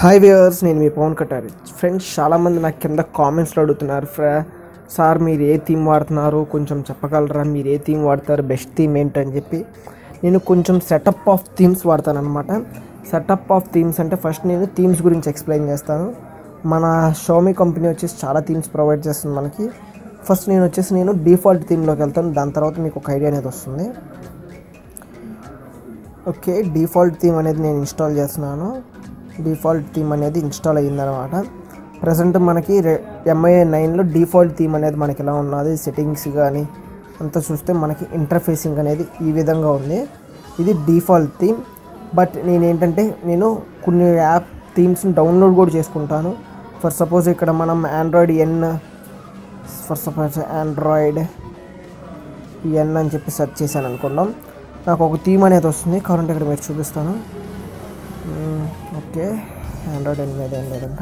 Hi viewers నేను మీ Pawan Kattari friends చాలామంది నాకు కింద కామెంట్స్లో అడుగుతున్నారు ఫ్రా సార్ మీరు ఏ థీమ్ వాడుతున్నారు? కొంచెం చెప్పగలరా? మీరు ఏ థీమ్ వాడతారు? బెస్ట్ థీమ్ ఏంటని చెప్పి నేను కొంచెం సెటప్ ఆఫ్ థీమ్స్ వాడతాను అనమాట సెటప్ ఆఫ్ థీమ్స్ అంటే ఫస్ట్ నేను థీమ్స్ గురించి ఎక్స్ప్లెయిన్ చేస్తాను. మన షోమీ కంపెనీ వచ్చేసి చాలా థీమ్స్ ప్రొవైడ్ చేస్తుంది మనకి. ఫస్ట్ నేను వచ్చేసి నేను డిఫాల్ట్ థీమ్లోకి వెళ్తాను. దాని తర్వాత మీకు ఒక ఐడియా అనేది వస్తుంది. ఓకే డిఫాల్ట్ థీమ్ అనేది నేను ఇన్స్టాల్ చేస్తున్నాను. డిఫాల్ట్ థీమ్ అనేది ఇన్స్టాల్ అయ్యిందనమాట. ప్రజెంట్ మనకి ఎంఐఏ నైన్లో డిఫాల్ట్ థీమ్ అనేది మనకి ఎలా ఉన్నది సెట్టింగ్స్ కానీ అంతా చూస్తే మనకి ఇంటర్ఫేసింగ్ అనేది ఈ విధంగా ఉంది. ఇది డిఫాల్ట్ థీమ్. బట్ నేను ఏంటంటే నేను కొన్ని యాప్ థీమ్స్ని డౌన్లోడ్ కూడా చేసుకుంటాను. ఫర్ సపోజ్ ఇక్కడ మనం Android N for suppose Android N అని చెప్పి సెర్చ్ చేశాను అనుకుందాం. నాకు ఒక థీమ్ అనేది వస్తుంది. కరెంట్ ఇక్కడ మీరు చూపిస్తాను. ఓకే. ఆండ్రాయిడ్ ఎన్ మీద ఏం లేదంట.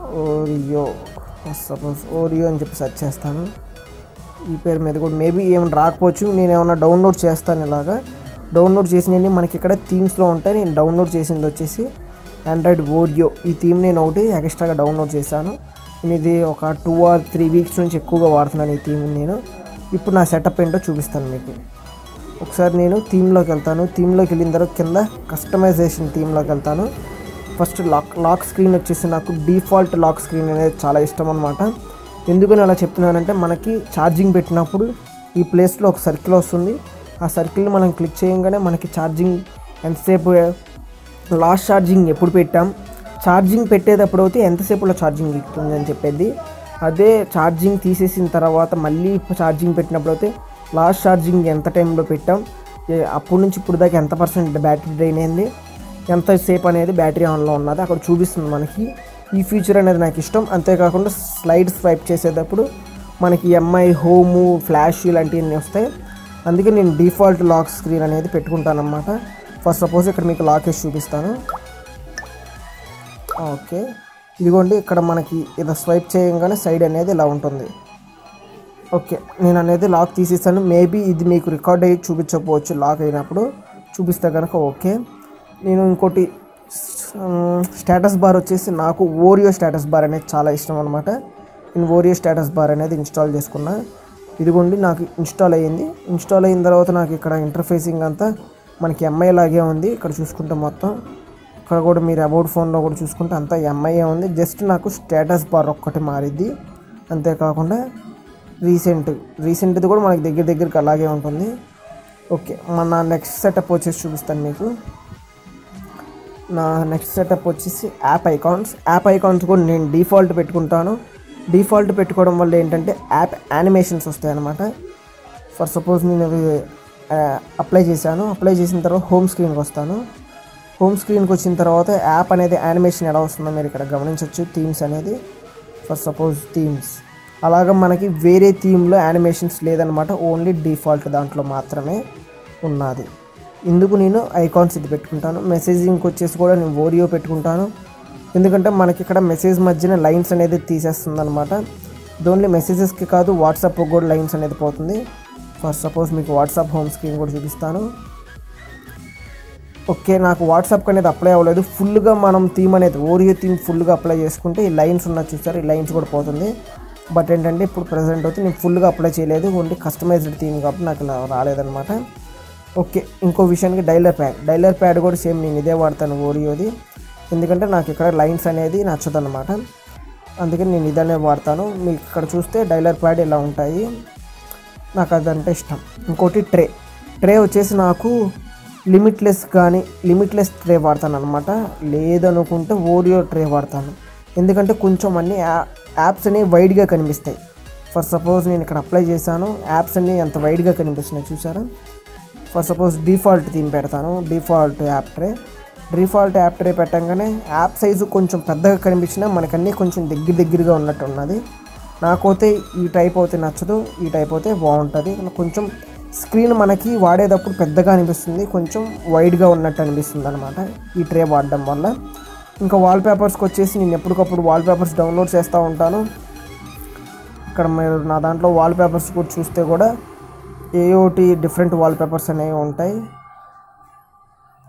ఓరియో సపోజ్ ఓరియో అని చెప్పి సెర్చ్ చేస్తాను. ఈ పేరు మీద కూడా మేబీ ఏమైనా రాకపోవచ్చు. నేను ఏమైనా డౌన్లోడ్ చేస్తాను ఇలాగా. డౌన్లోడ్ చేసినవి మనకి ఇక్కడ థీమ్స్లో ఉంటాయి. నేను డౌన్లోడ్ చేసింది వచ్చేసి ఆండ్రాయిడ్ ఓరియో ఈ థీమ్ నేను ఒకటి ఎక్స్ట్రాగా డౌన్లోడ్ చేశాను. ఇది ఒక టూ ఆర్ త్రీ వీక్స్ నుంచి ఎక్కువగా వాడుతున్నాను ఈ థీమ్ నేను. ఇప్పుడు నా సెటప్ ఏంటో చూపిస్తాను మీకు. ఒకసారి నేను థీమ్లోకి వెళ్తాను. థీమ్లోకి వెళ్ళిన తర్వాత కింద కస్టమైజేషన్ థీమ్లోకి వెళ్తాను. ఫస్ట్ లాక్ లాక్ స్క్రీన్ వచ్చేసి నాకు డిఫాల్ట్ లాక్ స్క్రీన్ అనేది చాలా ఇష్టం అనమాట ఎందుకని అలా చెప్తున్నానంటే మనకి ఛార్జింగ్ పెట్టినప్పుడు ఈ ప్లేస్లో ఒక సర్కిల్ వస్తుంది. ఆ సర్కిల్ని మనం క్లిక్ చేయగానే మనకి ఛార్జింగ్ ఎంతసేపు లాస్ట్ ఛార్జింగ్ ఎప్పుడు పెట్టాం? ఛార్జింగ్ పెట్టేటప్పుడు అయితే ఎంతసేపులో ఛార్జింగ్ ఎక్కుతుంది అని చెప్పేది. అదే ఛార్జింగ్ తీసేసిన తర్వాత మళ్ళీ ఛార్జింగ్ పెట్టినప్పుడు అయితే లాస్ట్ ఛార్జింగ్ ఎంత టైంలో పెట్టాం? అప్పటి నుంచి ఇప్పుడు దాకా ఎంత పర్సెంట్ బ్యాటరీ డ్రైన్ అయింది? ఎంతసేపు అనేది బ్యాటరీ ఆన్లో ఉన్నది? అక్కడ చూపిస్తుంది మనకి. ఈ ఫీచర్ అనేది నాకు ఇష్టం. అంతేకాకుండా స్లైడ్ స్వైప్ చేసేటప్పుడు మనకి ఎంఐ హోము ఫ్లాష్ ఇలాంటివన్నీ వస్తాయి. అందుకే నేను డిఫాల్ట్ లాక్ స్క్రీన్ అనేది పెట్టుకుంటాను అనమాట ఫస్ట్ సపోజ్ ఇక్కడ మీకు లాకేజ్ చూపిస్తాను. ఓకే. ఇదిగోండి ఇక్కడ మనకి ఇలా స్వైప్ చేయగానే సైడ్ అనేది ఇలా ఉంటుంది. ఓకే నేను అనేది లాక్ తీసేస్తాను మేబీ ఇది మీకు రికార్డ్ అయ్యి చూపించకపోవచ్చు లాక్ అయినప్పుడు చూపిస్తే కనుక ఓకే. నేను ఇంకోటి స్టేటస్ బార్ వచ్చేసి నాకు ఓరియో స్టేటస్ బార్ అనేది చాలా ఇష్టం అనమాట నేను ఓరియో స్టేటస్ బార్ అనేది ఇన్స్టాల్ చేసుకున్నా. ఇదిగోండి నాకు ఇన్స్టాల్ అయ్యింది. ఇన్స్టాల్ అయిన తర్వాత నాకు ఇక్కడ ఇంటర్ఫేసింగ్ అంతా మనకి ఎంఐ లాగే ఉంది. ఇక్కడ చూసుకుంటే మొత్తం ఇక్కడ కూడా మీరు అబౌట్ ఫోన్లో కూడా చూసుకుంటే అంతా ఎంఐఏ ఉంది. జస్ట్ నాకు స్టేటస్ బార్ ఒక్కటి మారిద్ది అంతేకాకుండా రీసెంట్ రీసెంట్ది కూడా మనకి దగ్గర దగ్గరికి అలాగే ఉంటుంది. ఓకే మన నెక్స్ట్ సెటప్ వచ్చేసి చూపిస్తాను మీకు. నా నెక్స్ట్ సెటప్ వచ్చేసి యాప్ ఐకాన్స్ యాప్ ఐకాన్స్ కూడా నేను డిఫాల్ట్ పెట్టుకుంటాను. డిఫాల్ట్ పెట్టుకోవడం వల్ల ఏంటంటే యాప్ యానిమేషన్స్ వస్తాయి అన్నమాట ఫర్ సపోజ్ నేను అవి అప్లై చేశాను. అప్లై చేసిన తర్వాత హోమ్ స్క్రీన్కి వస్తాను. హోమ్ స్క్రీన్కి వచ్చిన తర్వాత యాప్ అనేది యానిమేషన్ ఎలా వస్తుందో మీరు ఇక్కడ గమనించవచ్చు. థీమ్స్ అనేది ఫర్ సపోజ్ థీమ్స్. అలాగా మనకి వేరే థీమ్లో యానిమేషన్స్ లేదనమాట. ఓన్లీ డిఫాల్ట్ దాంట్లో మాత్రమే ఉన్నది. ఇందుకు నేను ఐకాన్స్ ఇది పెట్టుకుంటాను. మెసేజింగ్కి వచ్చేసి కూడా నేను ఓరియో పెట్టుకుంటాను. ఎందుకంటే మనకి ఇక్కడ మెసేజ్ మధ్యన లైన్స్ అనేది తీసేస్తుంది అనమాట ఓన్లీ మెసేజెస్కి కాదు వాట్సాప్కి కూడా లైన్స్ అనేది పోతుంది. ఫర్ సపోజ్ మీకు వాట్సాప్ హోమ్ స్క్రీన్ కూడా చూపిస్తాను. ఓకే నాకు వాట్సాప్కి అనేది అప్లై అవ్వలేదు. ఫుల్గా మనం థీమ్ అనేది ఓరియో థీమ్ ఫుల్గా అప్లై చేసుకుంటే ఈ లైన్స్ ఉన్న చూసారు? ఈ లైన్స్ కూడా పోతుంది. బట్ ఏంటంటే ఇప్పుడు ప్రజెంట్ అయితే నేను ఫుల్గా అప్లై చేయలేదు. ఓన్లీ కస్టమైజ్డ్ థీమ్ కాబట్టి నాకు ఇలా రాలేదనమాట ఓకే ఇంకో విషయానికి డైలర్ ప్యాడ్. డైలర్ ప్యాడ్ కూడా సేమ్ నేను ఇదే వాడతాను ఓరియోది ఎందుకంటే నాకు ఇక్కడ లైన్స్ అనేది నచ్చదు అనమాట అందుకని నేను ఇదనే వాడతాను. మీకు ఇక్కడ చూస్తే డైలర్ ప్యాడ్ ఇలా ఉంటాయి. నాకు అదంటే ఇష్టం. ఇంకోటి ట్రే. ట్రే వచ్చేసి నాకు లిమిట్లెస్ కానీ లిమిట్లెస్ ట్రే వాడతాను అనమాట లేదనుకుంటే ఓరియో ట్రే వాడతాను. ఎందుకంటే కొంచెం అన్ని యాప్స్ అనేవి వైడ్గా కనిపిస్తాయి. ఫర్ సపోజ్ నేను ఇక్కడ అప్లై చేశాను యాప్స్ అన్నీ ఎంత వైడ్గా కనిపిస్తున్నాయి చూసారా? ఫర్ సపోజ్ డిఫాల్ట్ థీమ్ పెడతాను default app tray default app tray పెట్టంగానే యాప్ సైజు కొంచెం పెద్దగా కనిపించినా మనకన్నీ కొంచెం దగ్గర దగ్గరగా ఉన్నట్టు ఉన్నది నాకైతే ఈ టైప్ అయితే నచ్చదు ఈ టైప్ అయితే బాగుంటుంది. కొంచెం స్క్రీన్ మనకి వాడేటప్పుడు పెద్దగా అనిపిస్తుంది. కొంచెం వైడ్గా ఉన్నట్టు అనిపిస్తుంది అనమాట ఈ ట్రే వాడడం వల్ల. ఇంకా వాల్ పేపర్స్కి వచ్చేసి నేను ఎప్పటికప్పుడు వాల్ పేపర్స్ డౌన్లోడ్ చేస్తూ ఉంటాను. ఇక్కడ మీరు నా దాంట్లో వాల్ పేపర్స్ కూడా చూస్తే కూడా ఏఓటి డిఫరెంట్ వాల్ పేపర్స్ అనేవి ఉంటాయి.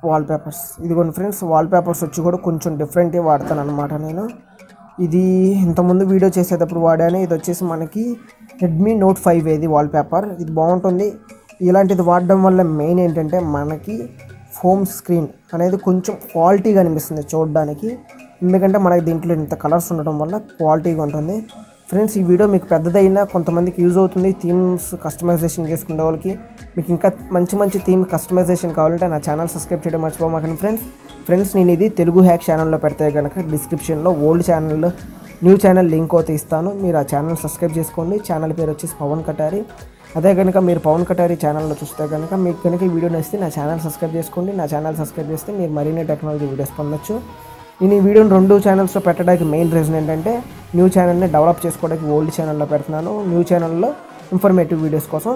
వాల్ పేపర్స్ ఇదిగోండి ఫ్రెండ్స్ వాల్ పేపర్స్ వచ్చి కూడా కొంచెం డిఫరెంట్గా వాడతాను అనమాట నేను. ఇది ఇంతకుముందు వీడియో చేసేటప్పుడు వాడాను. ఇది వచ్చేసి మనకి రెడ్మీ నోట్ ఫైవ్ ఏది వాల్ పేపర్ ఇది బాగుంటుంది. ఇలాంటిది వాడడం వల్ల మెయిన్ ఏంటంటే మనకి ఫోమ్ స్క్రీన్ అనేది కొంచెం క్వాలిటీగా అనిపిస్తుంది చూడడానికి. ఎందుకంటే మనకి దీంట్లో ఇంత కలర్స్ ఉండడం వల్ల క్వాలిటీగా ఉంటుంది. ఫ్రెండ్స్ ఈ వీడియో మీకు పెద్దదైనా కొంతమందికి యూజ్ అవుతుంది. థీమ్స్ కస్టమైజేషన్ చేసుకునే వాళ్ళకి. మీకు ఇంకా మంచి మంచి థీమ్ కస్టమైజేషన్ కావాలంటే నా ఛానల్ సబ్స్క్రైబ్ చేయడం మర్చిపోమాకండి ఫ్రెండ్స్ ఫ్రెండ్స్ నేను ఇది తెలుగు హ్యాక్ ఛానల్లో పెడితే కనుక డిస్క్రిప్షన్లో ఓల్డ్ ఛానల్లో న్యూ ఛానల్ లింక్ అయితే ఇస్తాను. మీరు ఆ ఛానల్ సబ్స్క్రైబ్ చేసుకోండి. ఛానల్ పేరు వచ్చేసి పవన్ కటారి. అదే కనుక మీరు పవన్ కటారి ఛానల్లో చూస్తే కనుక మీకు కనుక ఈ వీడియో నచ్చితే నా ఛానల్ సబ్స్క్రైబ్ చేసుకోండి. నా ఛానల్ సబ్స్క్రైబ్ చేస్తే మీరు మరిన్ని టెక్నాలజీ వీడియోస్ పొందొచ్చు. నేను ఈ వీడియోని రెండు ఛానల్స్లో పెట్టడానికి మెయిన్ రీజన్ ఏంటంటే న్యూ ఛానల్ని డెవలప్ చేసుకోవడానికి ఓల్డ్ ఛానల్లో పెడుతున్నాను. న్యూ ఛానల్లో ఇన్ఫర్మేటివ్ వీడియోస్ కోసం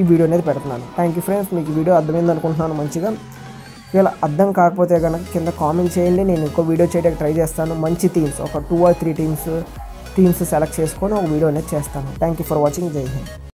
ఈ వీడియో అనేది పెడుతున్నాను. Thank you friends. మీకు వీడియో అర్థమైంది అనుకుంటున్నాను మంచిగా. ఒకవేళ అర్థం కాకపోతే కనుక కింద కామెంట్ చేయండి. నేను ఇంకో వీడియో చేయడానికి ట్రై చేస్తాను. మంచి థీమ్స్ ఒక two or three teams themes select చేసుకొని ఒక వీడియో అనేది చేస్తాను. థ్యాంక్ యూ ఫర్ వాచింగ్ జై హింద్